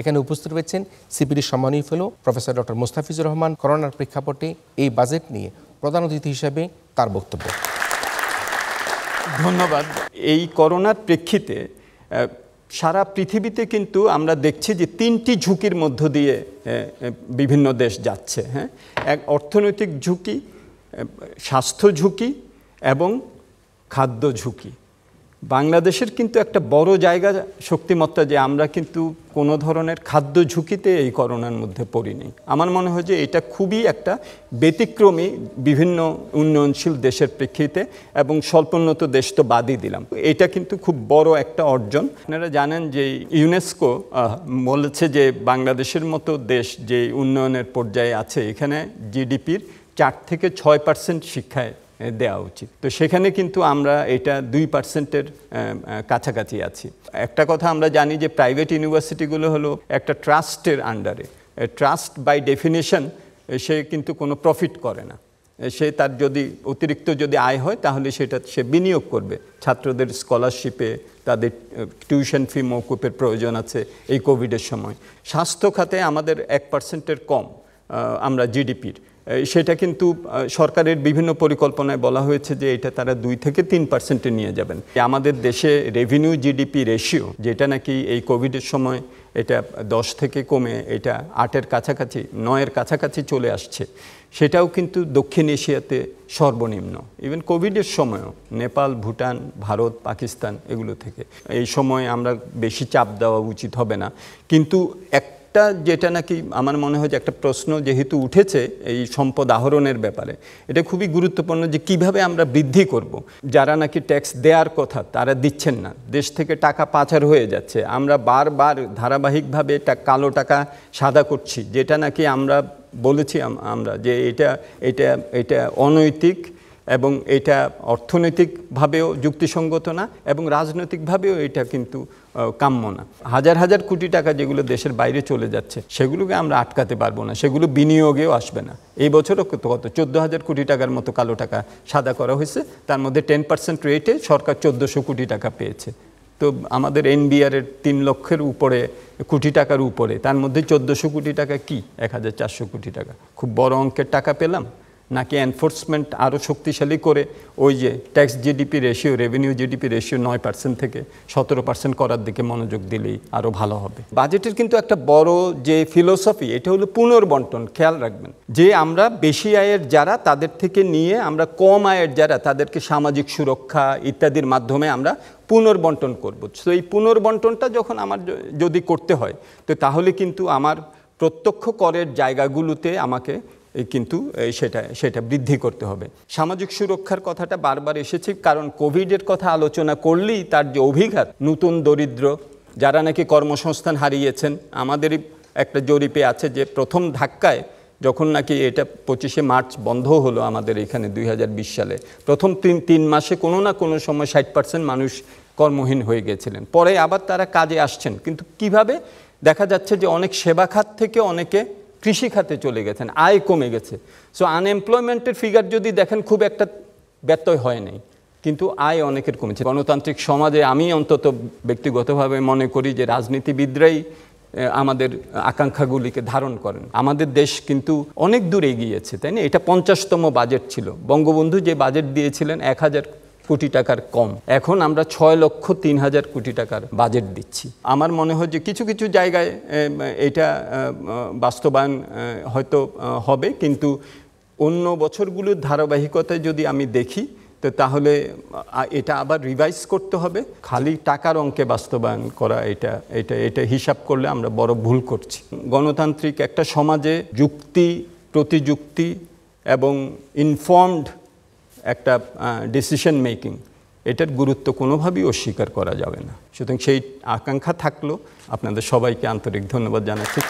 এখানে উপস্থিত রয়েছেন সিপিডির সম্মানীয় fellow professor doctor Mustafizur Rahman করোনার প্রেক্ষাপটে এই বাজেট নিয়ে প্রধান অতিথি হিসেবে তার বক্তব্য। ধন্যবাদ। এই করোনার প্রেক্ষিতে সারা পৃথিবীতে কিন্তু আমরা দেখছি যে তিনটি ঝুঁকির মধ্য দিয়ে বিভিন্ন দেশ যাচ্ছে হ্যাঁ? এক অর্থনৈতিক ঝুঁকি স্বাস্থ্য ঝুঁকি এবং খাদ্য ঝুঁকি। বাংলাদেশের কিন্তু একটা বড় জায়গা শক্তিমত্তা যে আমরা কিন্তু কোনো ধরনের খাদ্য ঝুঁকিতে এই করোনার মধ্যে পড়িনি। আমার মনে হয় যে এটা খুবই একটা ব্যতিক্রমী বিভিন্ন উন্নয়নশীল দেশের প্রেক্ষিতে এবং স্বল্পোন্নত দেশ তো বাদই দিলাম। এটা কিন্তু খুব বড় একটা অর্জন। আপনারা জানেন যে ইউনেস্কো বলেছে যে বাংলাদেশের মতো দেশ যে উন্নয়নের পর্যায়ে আছে, এখানে জিডিপির চার থেকে ছয় পার্সেন্ট শিক্ষায় দেওয়া উচিত। তো সেখানে কিন্তু আমরা এটা দুই পার্সেন্টের কাছাকাছি আছি। একটা কথা আমরা জানি যে প্রাইভেট ইউনিভার্সিটিগুলো হলো একটা ট্রাস্টের আন্ডারে। ট্রাস্ট বাই ডেফিনেশন সে কিন্তু কোনো প্রফিট করে না। সে তার যদি অতিরিক্ত যদি আয় হয়, তাহলে সেটা সে বিনিয়োগ করবে। ছাত্রদের স্কলারশিপে তাদের টিউশন ফি মৌকুপের প্রয়োজন আছে এই কোভিডের সময়। স্বাস্থ্য খাতে আমাদের এক পার্সেন্টের কম আমরা জিডিপির। সেটা কিন্তু সরকারের বিভিন্ন পরিকল্পনায় বলা হয়েছে যে এটা তারা দুই থেকে তিন পার্সেন্টে নিয়ে যাবেন। আমাদের দেশে রেভিনিউ জিডিপি রেশিও যেটা নাকি এই কোভিডের সময় এটা দশ থেকে কমে, এটা আটের কাছাকাছি, নয়ের কাছাকাছি চলে আসছে। সেটাও কিন্তু দক্ষিণ এশিয়াতে সর্বনিম্ন। ইভেন কোভিডের সময়ও, নেপাল, ভুটান, ভারত, পাকিস্তান এগুলো থেকে। এই সময় আমরা বেশি চাপ দেওয়া উচিত হবে না। কিন্তু এক একটা যেটা নাকি আমার মনে হয় যে একটা প্রশ্ন যেহেতু উঠেছে এই সম্পদ আহরণের ব্যাপারে, এটা খুবই গুরুত্বপূর্ণ যে কীভাবে আমরা বৃদ্ধি করব। যারা নাকি ট্যাক্স দেওয়ার কথা, তারা দিচ্ছেন না দেশ থেকে টাকা পাচার হয়ে যাচ্ছে আমরা বারবার ধারাবাহিকভাবে এটা কালো টাকা সাদা করছি, যেটা নাকি আমরা বলেছি আমরা যে এটা এটা এটা অনৈতিক এবং এটা অর্থনৈতিকভাবেও যুক্তিসঙ্গত না এবং রাজনৈতিকভাবেও এটা কিন্তু কাম্য না। হাজার হাজার কোটি টাকা যেগুলো দেশের বাইরে চলে যাচ্ছে, সেগুলোকে আমরা আটকাতে পারব না, সেগুলো বিনিয়োগেও আসবে না। এই বছরও কত, চোদ্দ হাজার কোটি টাকার মতো কালো টাকা সাদা করা হয়েছে, তার মধ্যে টেন পার্সেন্ট রেটে সরকার চোদ্দোশো কোটি টাকা পেয়েছে। তো আমাদের এনবিআর এর তিন লক্ষের উপরে, কোটি টাকার উপরে, তার মধ্যে চোদ্দোশো কোটি টাকা কি? এক হাজার চারশো কোটি টাকা। খুব বড় অঙ্কের টাকা পেলাম নাকি এনফোর্সমেন্ট আরও শক্তিশালী করে ওই যে tax GDP ratio revenue GDP ratio নয় পার্সেন্ট থেকে সতেরো পার্সেন্ট করার দিকে মনোযোগ দিলেই আরও ভালো হবে। বাজেটের কিন্তু একটা বড় যে ফিলোসফি এটা হলো পুনর্বন্টন, খেয়াল রাখবেন। যে আমরা বেশি আয়ের যারা, তাদের থেকে নিয়ে আমরা কম আয়ের যারা, তাদেরকে সামাজিক সুরক্ষা ইত্যাদির মাধ্যমে আমরা পুনর্বন্টন করব। তো এই পুনর্বন্টনটা যখন আমার যদি করতে হয়, তো তাহলে কিন্তু আমার প্রত্যক্ষ করের জায়গাগুলোতে আমাকে কিন্তু সেটা সেটা বৃদ্ধি করতে হবে। সামাজিক সুরক্ষার কথাটা বারবার এসেছে, কারণ কোভিডের কথা আলোচনা করলেই তার যে অভিঘাত, নতুন দরিদ্র, যারা নাকি কর্মসংস্থান হারিয়েছেন, আমাদেরই একটা জরিপে আছে যে প্রথম ধাক্কায় যখন নাকি এটা পঁচিশে মার্চ বন্ধ হলো আমাদের এখানে দুই হাজার বিশ সালে, প্রথম তিন তিন মাসে কোনো না কোনো সময় ষাট পার্সেন্ট মানুষ কর্মহীন হয়ে গেছিলেন। পরে আবার তারা কাজে আসছেন। কিন্তু কীভাবে? দেখা যাচ্ছে যে অনেক সেবা খাত থেকে অনেকে কৃষি খাতে চলে গেছেন, আয় কমে গেছে। সো আনএমপ্লয়মেন্টের ফিগার যদি দেখেন, খুব একটা ব্যত্যয় হয় নাই। কিন্তু আয় অনেকের কমেছে। গণতান্ত্রিক সমাজে আমি অন্তত ব্যক্তিগতভাবে মনে করি যে, রাজনীতিবিদরাই আমাদের আকাঙ্ক্ষাগুলিকে ধারণ করেন। আমাদের দেশ কিন্তু অনেক দূর এগিয়েছে, তাই না? এটা পঞ্চাশতম বাজেট ছিল। বঙ্গবন্ধু যে বাজেট দিয়েছিলেন, এক হাজার কোটি টাকার কম। এখন আমরা ছয় লক্ষ তিন হাজার কোটি টাকার বাজেট দিচ্ছি। আমার মনে হয় যে কিছু কিছু জায়গায় এটা বাস্তবায়ন হয়তো হবে। কিন্তু অন্য বছরগুলোর ধারাবাহিকতায় যদি আমি দেখি, তো তাহলে এটা আবার রিভাইজ করতে হবে। খালি টাকার অঙ্কে বাস্তবায়ন করা এটা এটা এটা হিসাব করলে আমরা বড় ভুল করছি। গণতান্ত্রিক একটা সমাজে যুক্তি, প্রতিযুক্তি এবং ইনফর্মড একটা ডিসিশন মেকিং এটার গুরুত্ব কোনোভাবেই অস্বীকার করা যাবে না। সুতরাং সেই আকাঙ্ক্ষা থাকল। আপনাদের সবাইকে আন্তরিক ধন্যবাদ জানাচ্ছি।